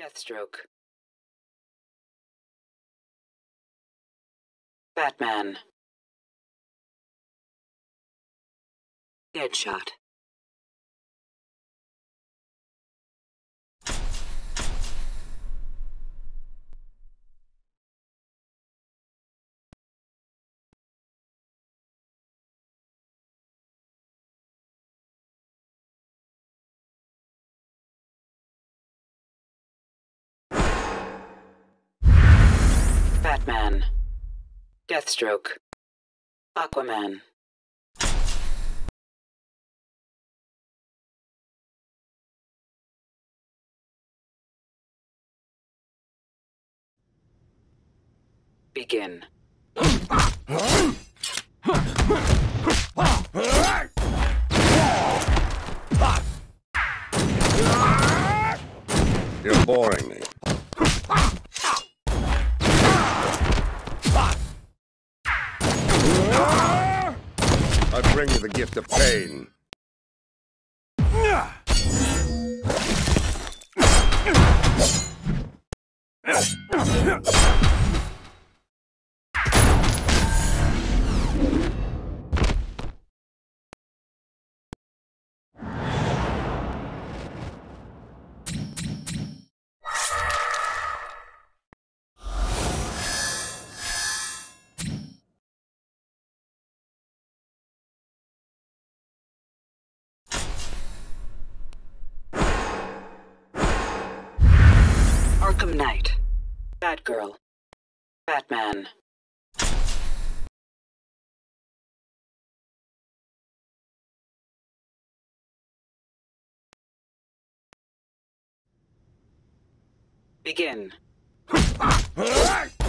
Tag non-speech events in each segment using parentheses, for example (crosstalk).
Deathstroke. Batman. Deadshot. Deathstroke. Aquaman. Begin. You're boring me. I bring the pain. Knight. Batgirl. Batman. Begin. (laughs)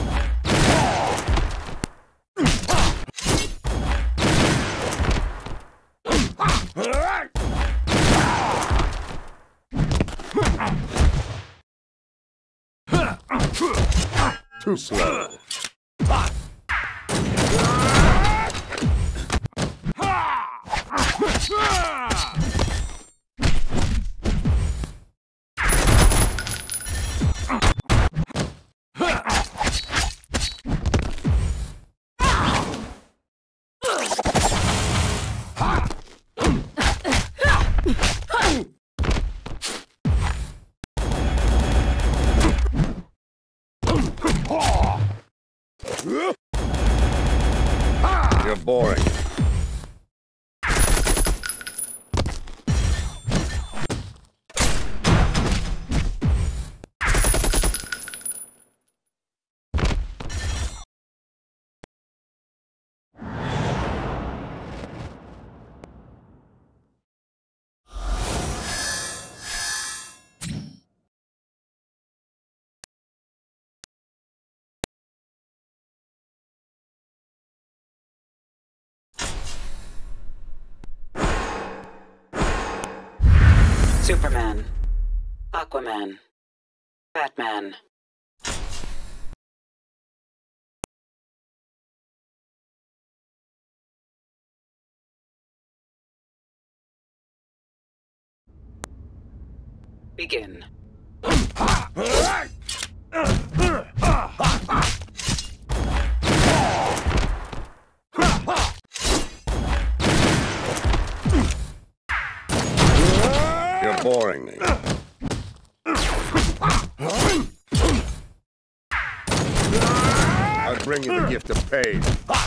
Too slow. Superman. Aquaman. Batman. Begin. You're boring me. I bring you the gift of pain. Know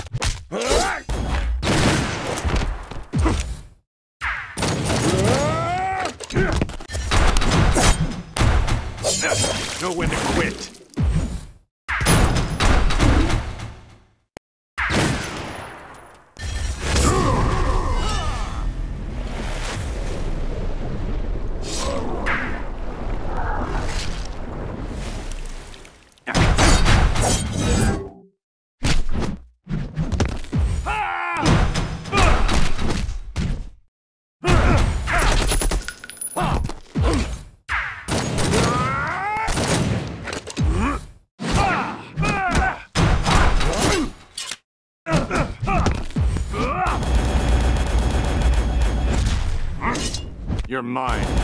You're mine.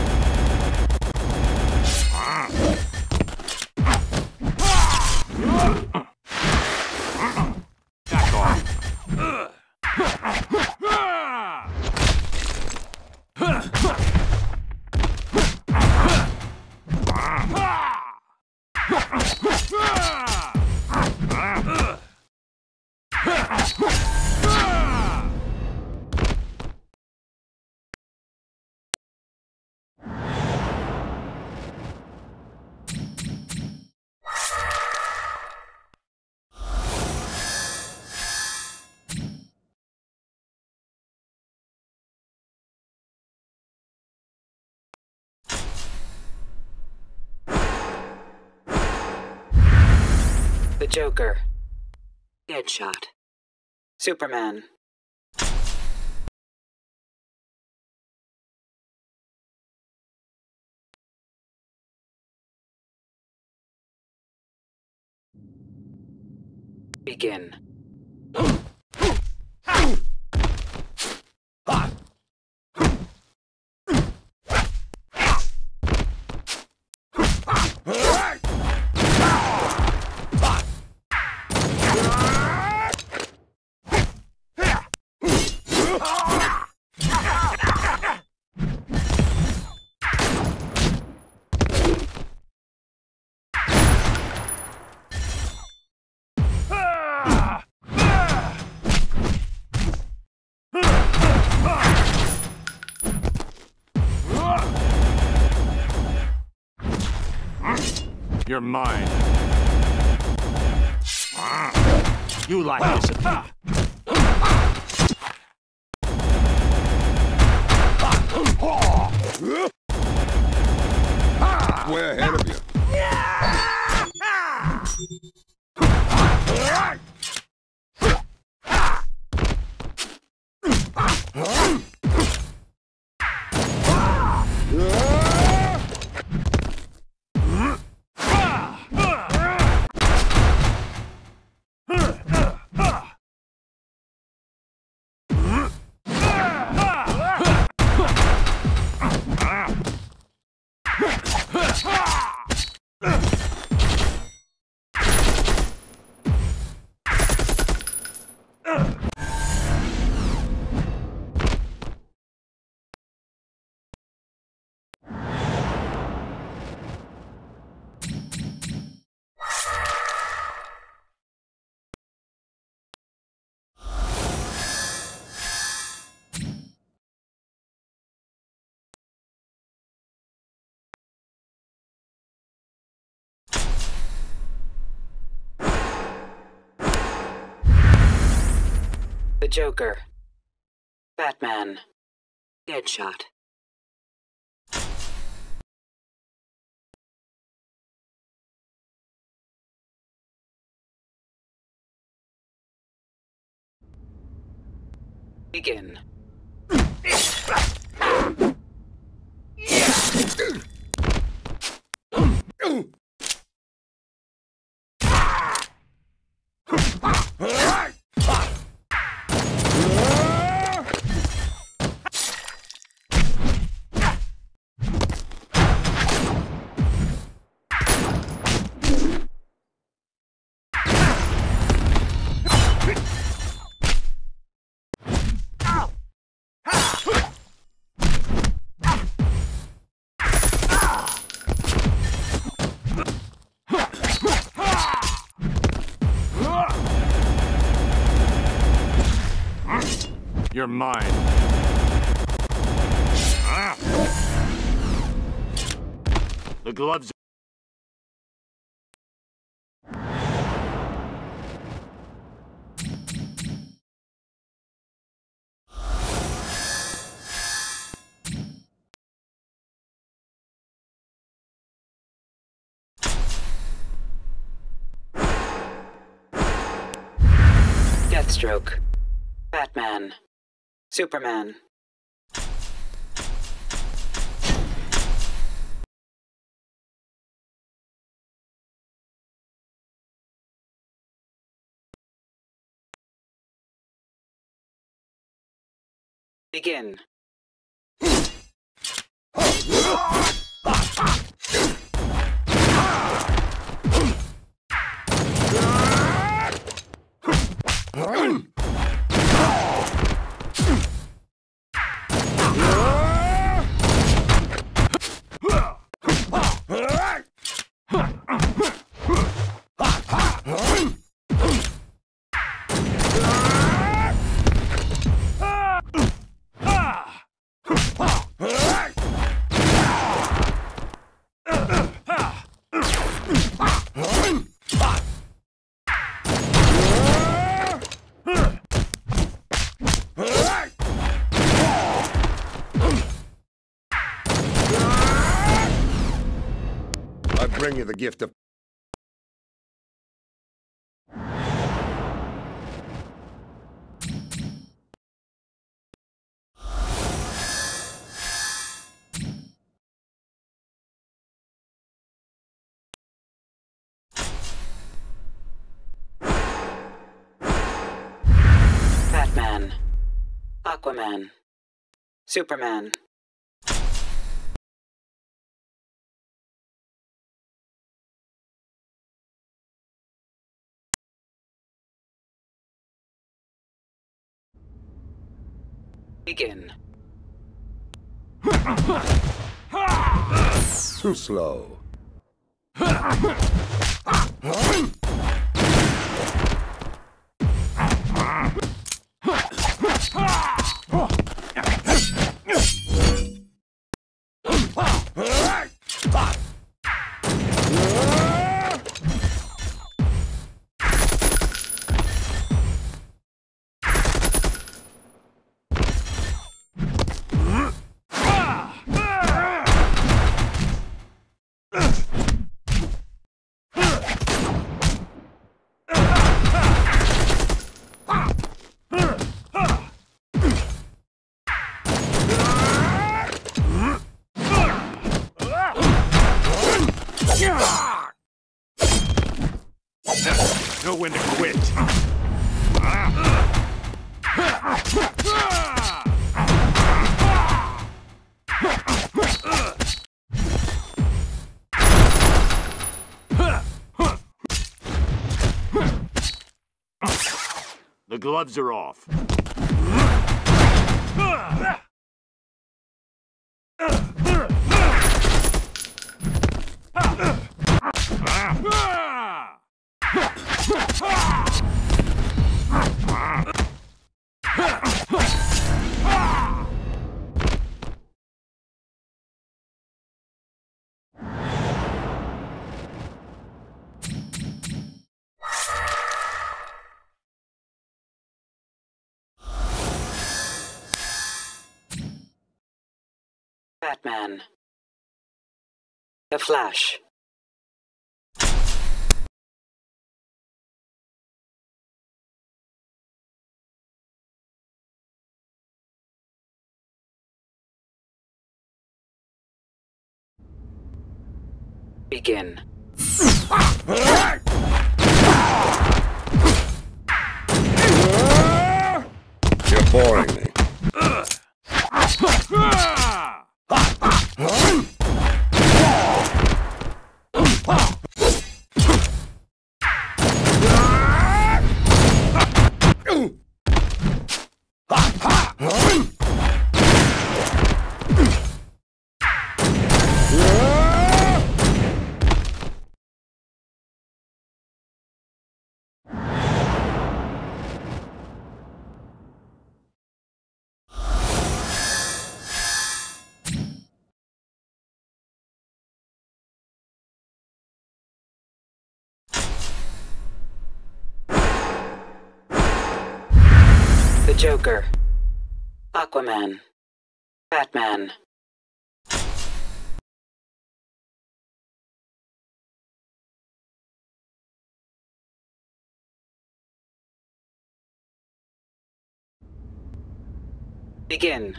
The Joker. Deadshot. Superman. Begin. You're mine. Ah, you like this? The Joker. Batman. Deadshot. Begin. You're mine. Ah! The gloves. Deathstroke. Batman. Superman. Begin. (clears throat) the gift of Batman, Aquaman, Superman. Begin. Too slow. The gloves are off. Batman. The Flash. Begin. You're boring Joker. Aquaman. Batman. Begin.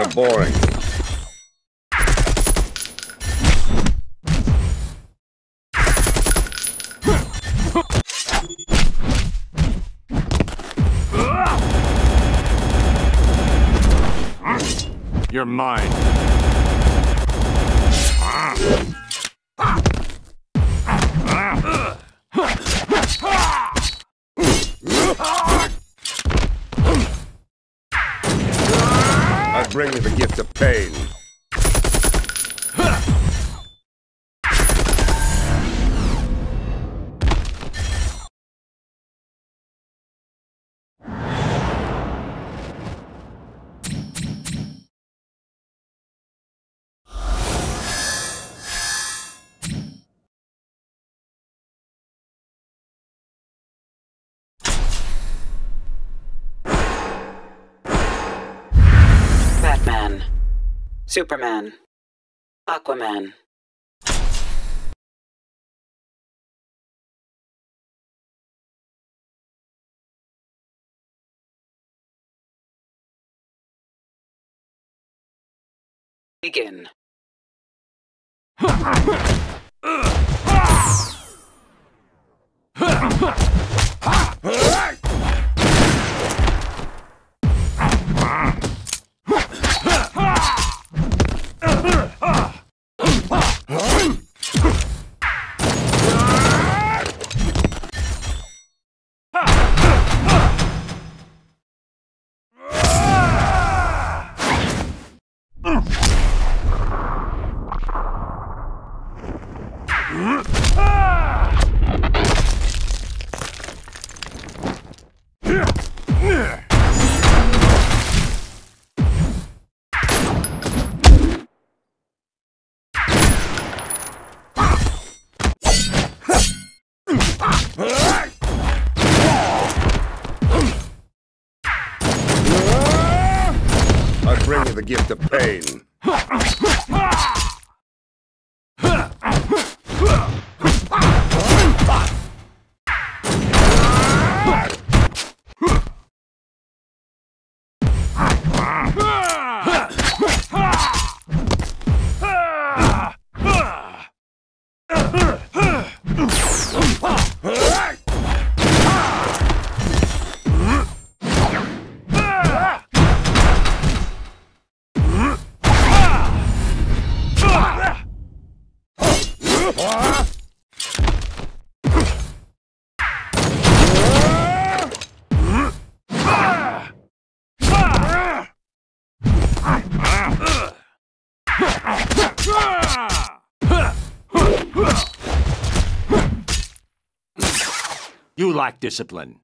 You're boring me. You're mine. I bring you the gift of pain. Superman. Aquaman. Begin. Ah! Lack discipline.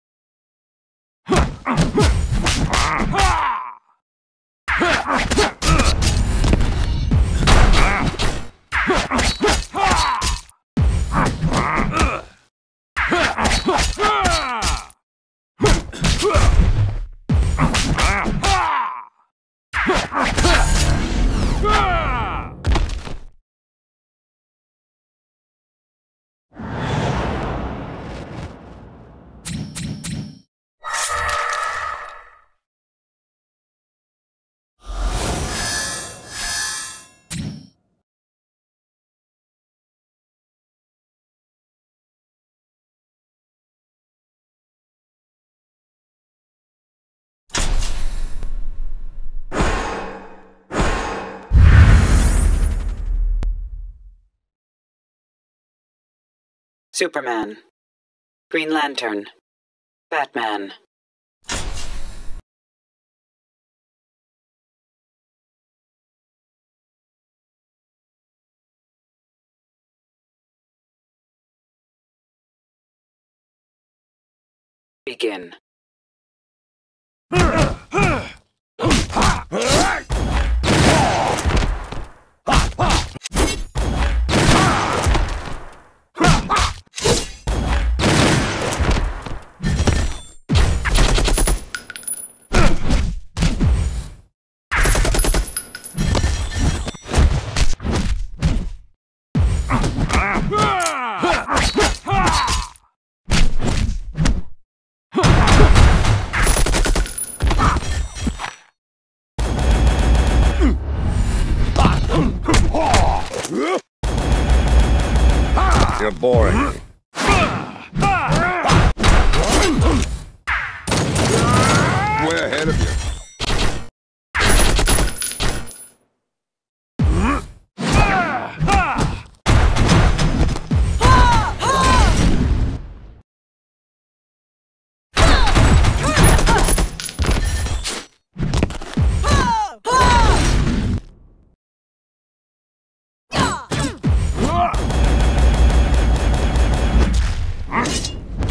Superman. Green Lantern. Batman. Begin. (laughs)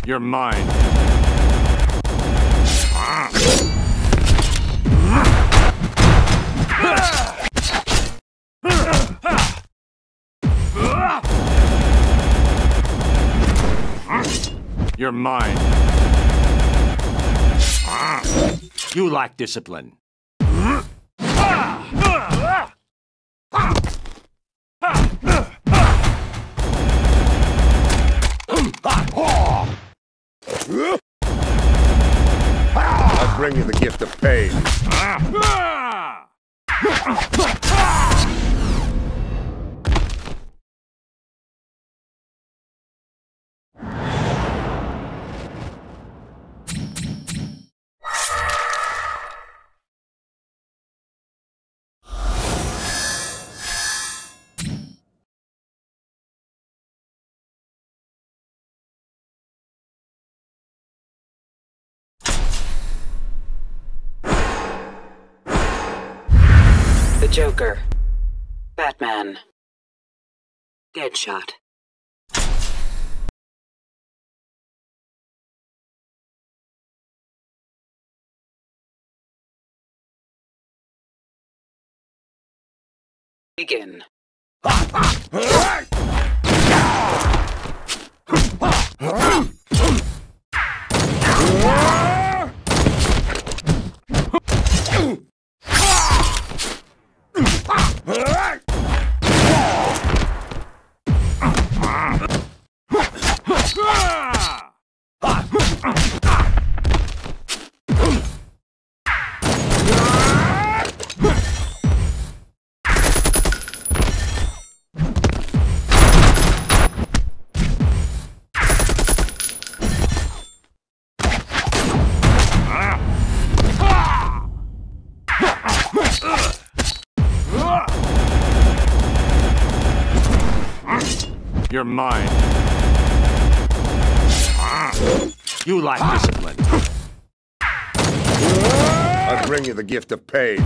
You're mine. You're mine. You lack discipline. (laughs) I bring you the gift of pain. Ah! Ah! Ah! Joker. Batman. Deadshot. Begin. You're mine. You lack discipline. I bring you the gift of pain.